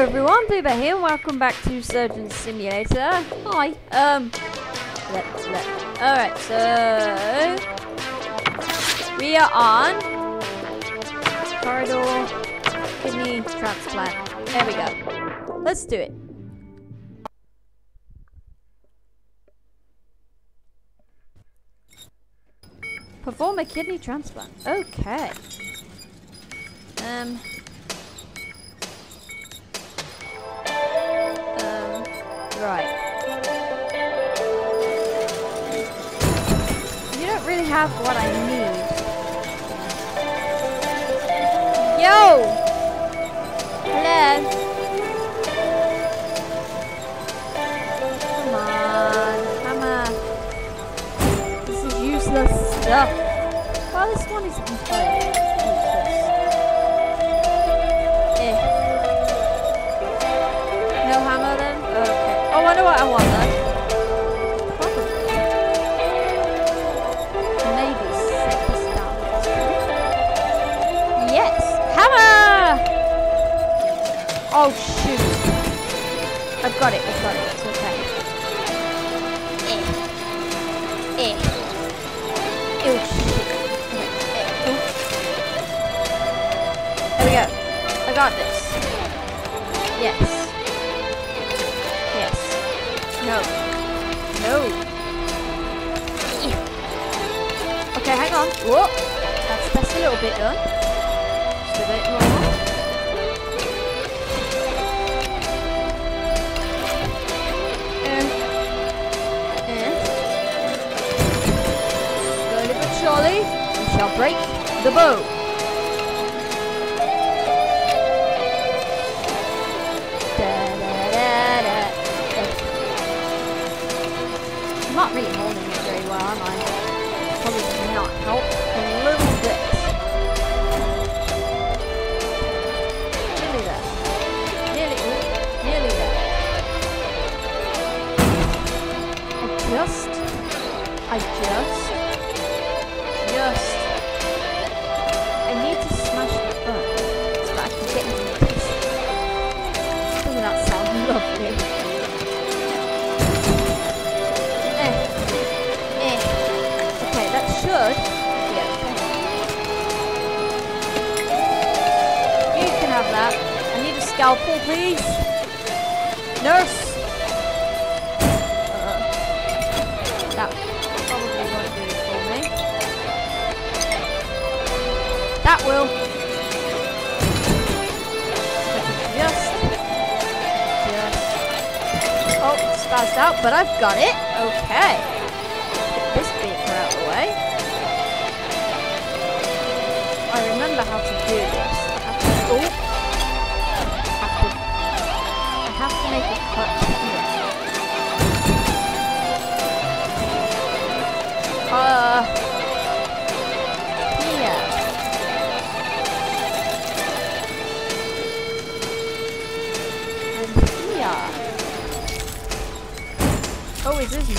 everyone, Bluebear here, welcome back to Surgeon Simulator. Hi. Um, let's let. Alright, so we are on corridor kidney transplant. There we go. Let's do it. Perform a kidney transplant. Okay. Um. Right. You don't really have what I need. Yo! Hello? Come on. Come on. This is useless stuff. Well, this one is entirely What I want then. Probably. Maybe set. Yes! Hammer! Oh, shoot. I've got it, I've got it. It's okay. Eh. Eh. Oh, shit. There we go. I got this. Yes. No. No. Okay, hang on. Whoa. That's, that's a little bit done. Just a bit more. Eh. Eh. Slowly but surely, we shall break the bow. Not Scalpel, please. Nurse. Uh, that probably won't do it for me. That will. Just, just. Oh, spazzed out, but I've got it. Okay.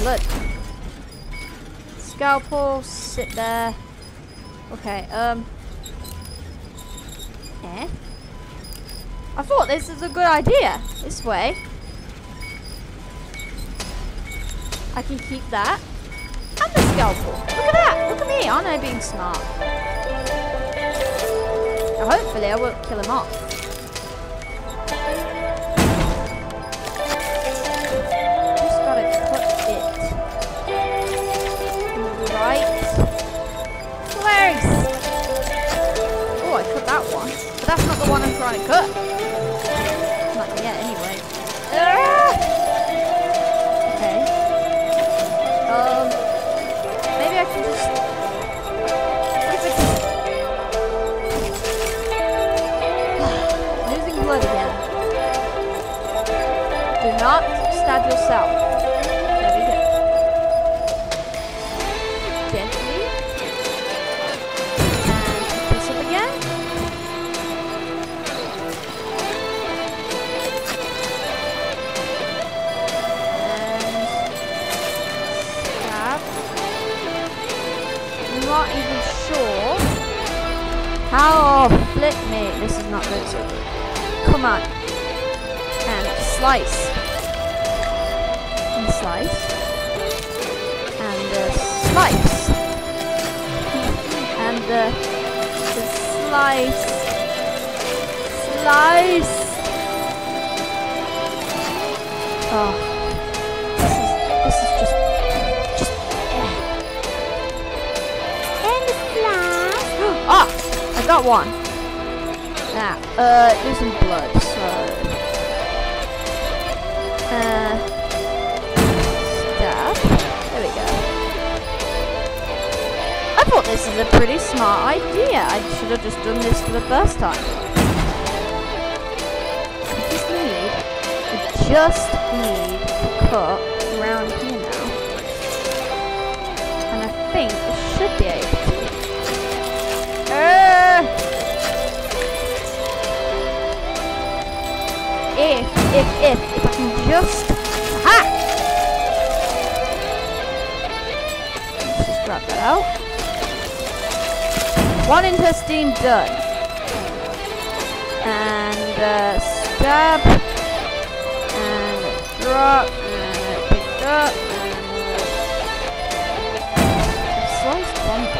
Blood? Scalpel, sit there. Okay, um. Eh? I thought this is a good idea. This way. I can keep that. And the scalpel. Look at that. Look at me. Aren't I being smart? Now, hopefully I won't kill him off. That one. But that's not the one I'm trying to cut. Not yet, anyway. Ah! Okay. Um, maybe I can just. Losing blood again. Do not stab yourself. This is not good. Come on. And slice. And slice. And uh, slice. And uh, the slice. Slice. Oh. This is, this is just, just, eh. And slice. Ah, I got one. Uh, do some blood, so. Uh, stab. There we go. I thought this is a pretty smart idea. I should have just done this for the first time. I just need, I just need to cut around here now. And I think it should be able if, if, if, I can just, ha! Just grab that out. One intestine done. And uh, stab. And drop. And picked up. And uh, sliced one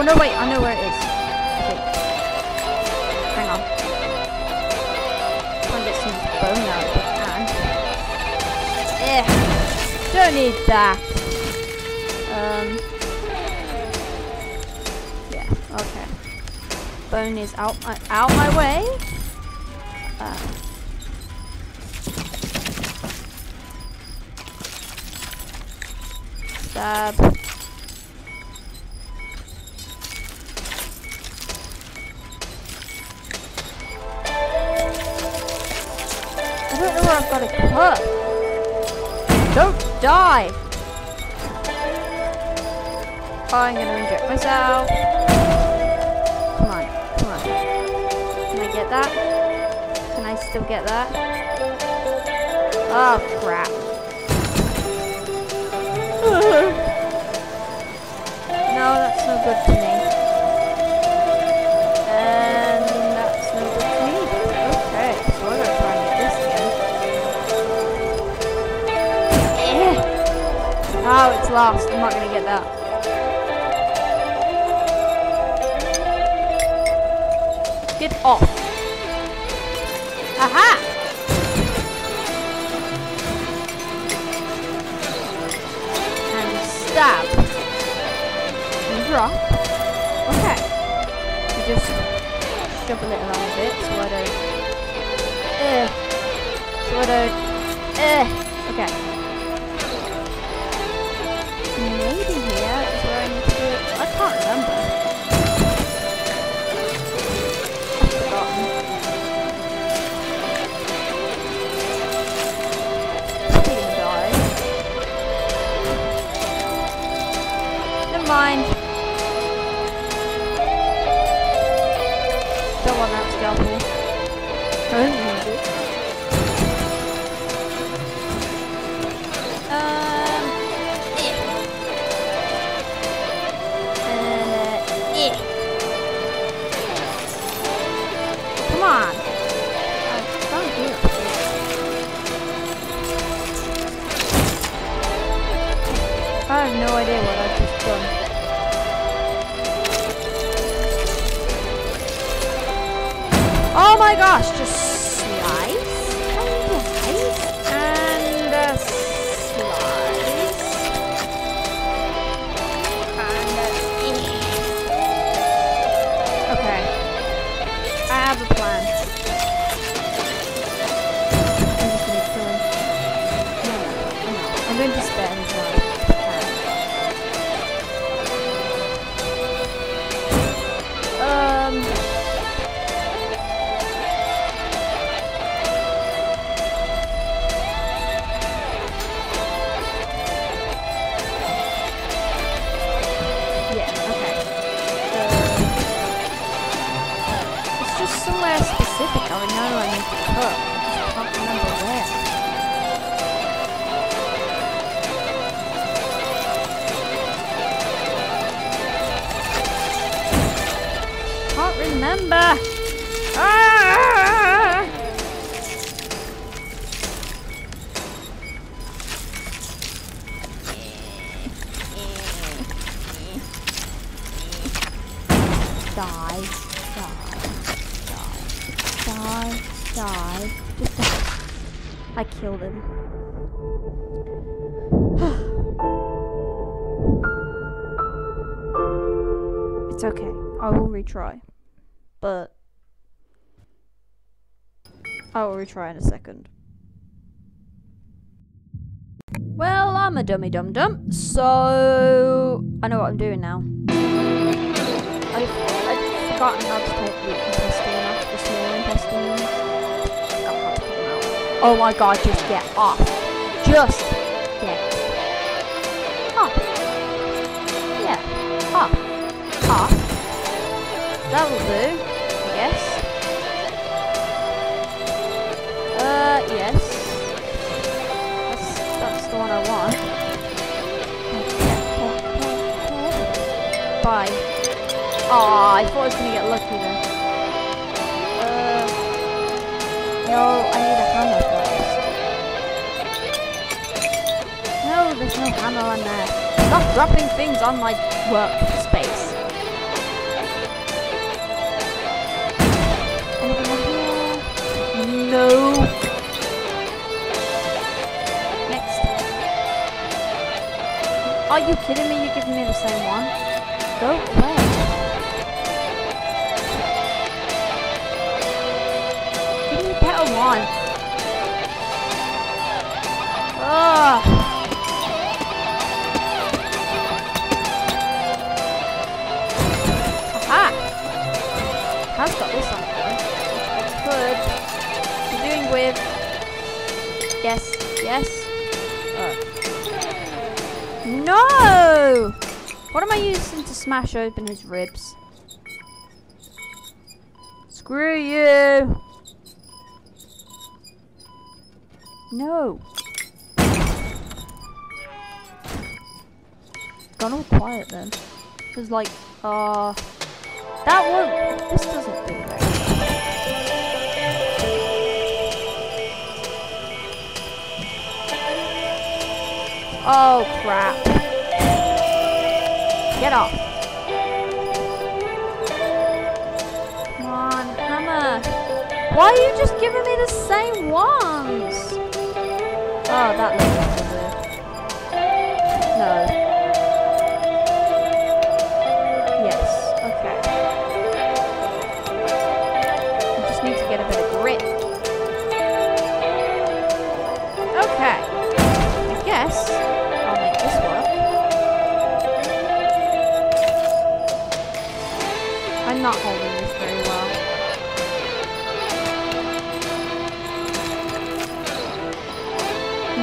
Oh no, wait, I know where it is. Okay. Hang on. Try and get some bone out if I can. Eh. Don't need that. Um. Yeah, okay. Bone is out my, out my way. Uh, stab. Don't know where I've got to cut. Don't die. Oh, I'm gonna inject myself. Come on, come on. Can I get that? Can I still get that? Oh crap. no, that's no good for me. Eh. Lost. I'm not gonna get that. Get off. Aha! And stab. And drop. Okay. You just shove a little on a bit so I don't. Uh, so I don't. Uh, okay. Die. Just die. I killed him. it's okay. I will retry. But I will retry in a second. Well, I'm a dummy dum dum, so I know what I'm doing now. I've, I've forgotten how to take the Oh my god, just get off. Just get off. Yeah, off. Off. That will do, I guess. Uh, yes. That's, that's the one I want. Bye. Aw, I thought I was gonna get lucky then. No, I need a hammer first. No, there's no hammer on there. Stop dropping things on my on here? No. Next. Are you kidding me? You're giving me the same one? Go away. Me Ugh. Ah. Aha! Has got this on there. Good. We're doing with. Yes, yes. Oh. No! What am I using to smash open his ribs? Screw you! No. Gone all quiet then. Cause like, uh, that won't. This doesn't do very. Oh crap! Get off! Come on, hammer! Why are you just giving me the same ones? Oh, that looks good. No.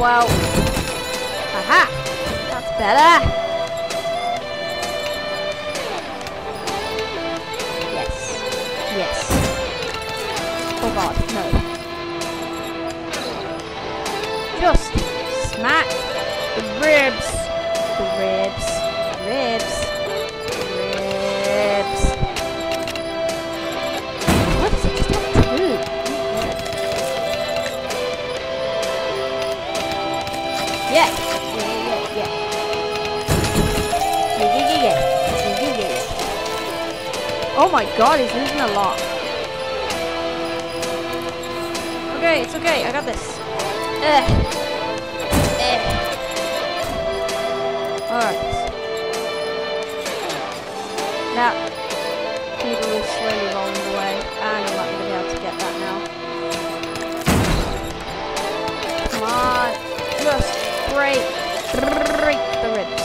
Well, aha! That's better. Yes, yes. Oh god, no. Just smack the ribs, the ribs, ribs, ribs. Oh my god, he's losing a lot. Okay, it's okay, I got this. Ugh. Ugh. Alright. Now, needle is slowly rolling away, and I'm not going to be able to get that now. Come on, just break, break the ribs.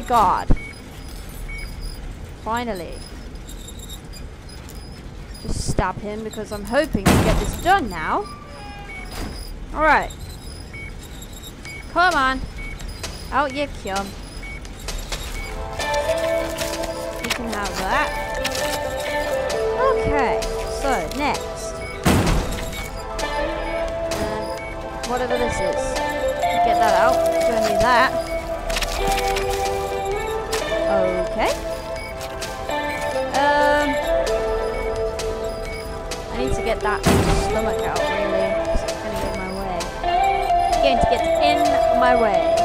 My god. Finally. Just stab him because I'm hoping to get this done now. Alright. Come on. Out you come. You can have that. Okay, so next. Whatever this is. Get that out. Don't need that. Okay. Um, I need to get that stomach out, really. It's going to get in my way. It's going to get in my way.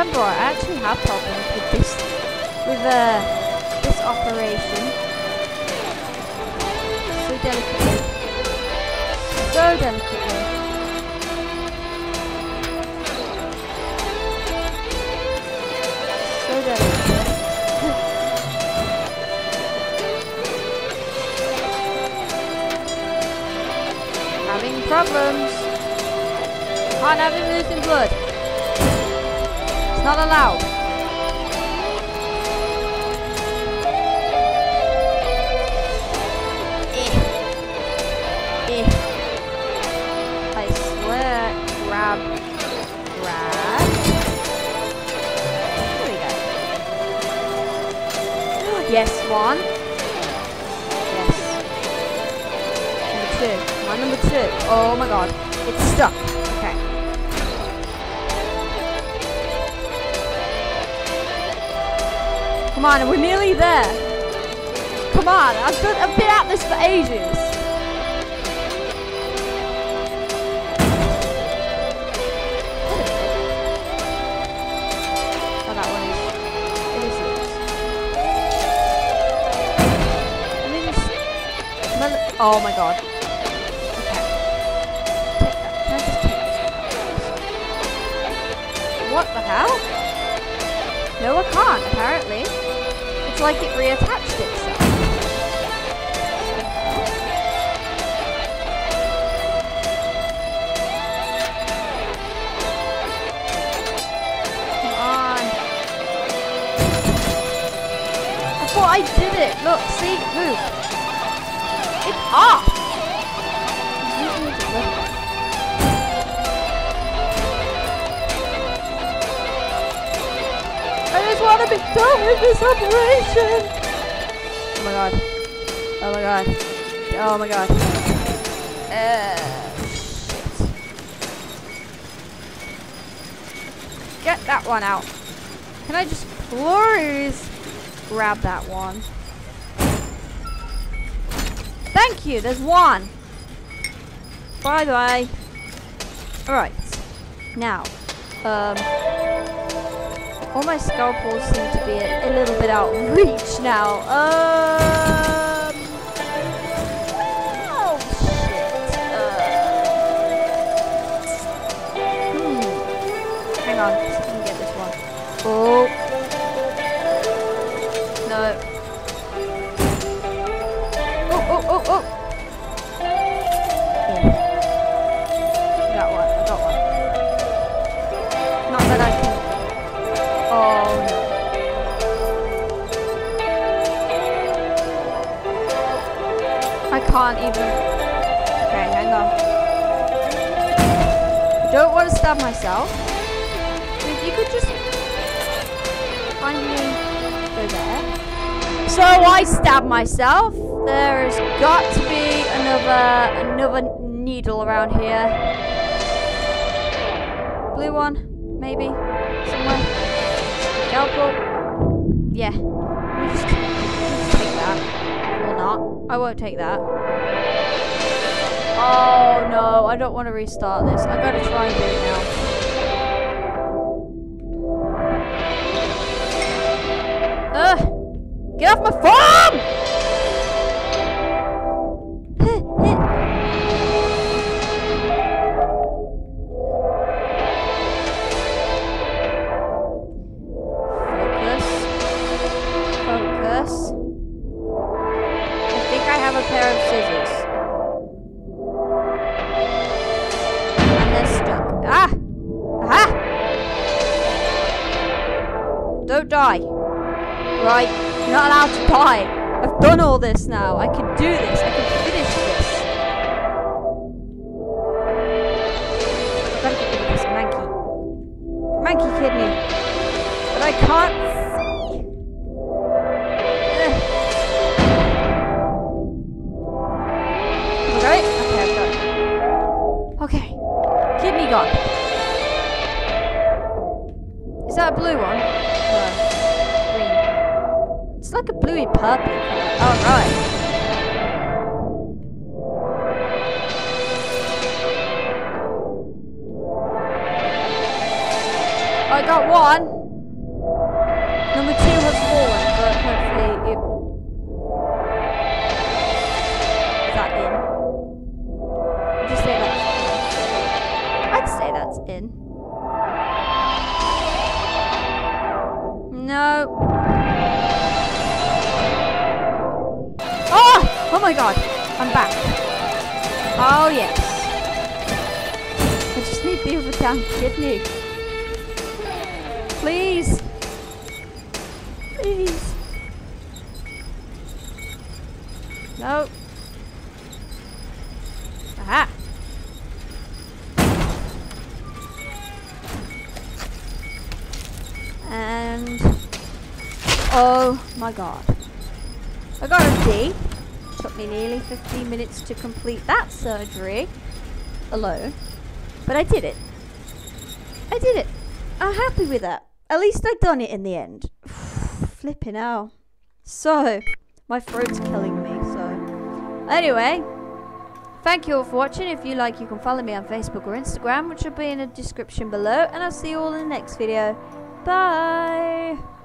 Remember, I actually have problems with this, with uh, this operation. So delicately. So delicately. So delicately. Having problems. Can't have him losing blood. It's not allowed. Eh. Eh. I swear, grab, grab. There we go. Yes, one. Yes. Number two. My number two. Oh my god. It's stuck. Come on, we're nearly there. Come on, I've, done, I've been at this for ages. Oh, Oh my god. What the hell? No, I can't, apparently. It's like it reattached itself. Come on. I thought I did it. Look, see? Move. It's off. To be done with this operation. Oh my god. Oh my god. Oh my god. Uh. Get that one out. Can I just please grab that one? Thank you. There's one. Bye bye. Alright. Now. Um. All my scalpels seem to be a, a little bit out of reach now. Um. Oh shit. Uh, hmm. Hang on. I can get this one. Oh. I can't even. Okay, hang on. I don't want to stab myself. If you could just kindly go there. So I stab myself. There's got to be another another needle around here. Blue one, maybe somewhere. Scalpel. Yeah. I won't take that. Oh no, I don't want to restart this. I gotta try and do it now. Gone. Is that a blue one? No. Green. It's like a bluey purple colour. Oh, right. I got one. Please. No. Aha. And oh my god. I got a D. Took me nearly 15 minutes to complete that surgery alone. But I did it. I did it. I'm happy with that. At least I done it in the end. Flipping out. So, my throat's killing me, so. Anyway, thank you all for watching. If you like, you can follow me on Facebook or Instagram, which will be in the description below. And I'll see you all in the next video. Bye!